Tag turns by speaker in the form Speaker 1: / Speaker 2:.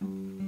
Speaker 1: you